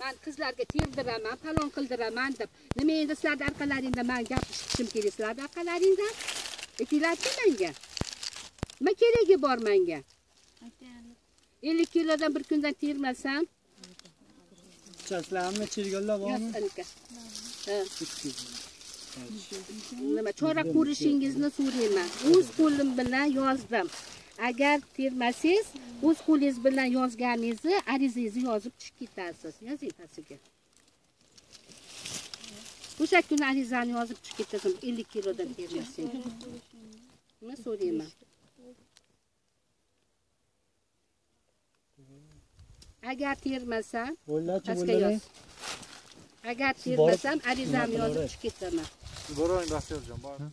man qizlarga terdiraman falon qildiraman deb. Nima endi sizlarni orqalaringda man gapirishim kerak? Sizlarni orqalaringdan aytinglarchi manga nima keragi bor manga ellik kilodan bir kundan termasam? Chaslarni chirgallab olmi? Ha. nima chora ko'rishingizni so'rayman. O'z qo'lim bilan yozdim agar termasangiz o'z qo'lingiz bilan yozganingizni arizangizni yozib tushib ketasiz yozing pastiga o'sha kuni arizani yozib tushib ketasiz ellik kilodan termasang nima so'rayman? Agar termasam pastga yoz. Agar termasam arizamni yozib tushib ketaman. Boring Baxtiyorjon, boring.